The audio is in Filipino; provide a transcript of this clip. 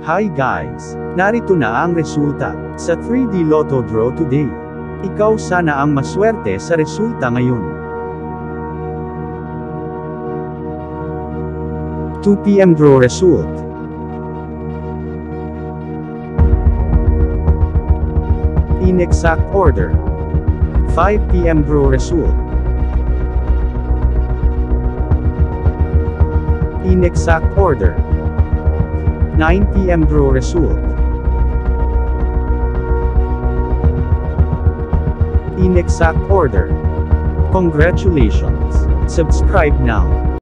Hi guys! Narito na ang resulta sa 3D Lotto Draw today. Ikaw sana ang maswerte sa resulta ngayon. 2 p.m. draw result. In exact order. 5 p.m. draw result. In exact order. 9 p.m. draw result. In exact order. Congratulations. Subscribe now.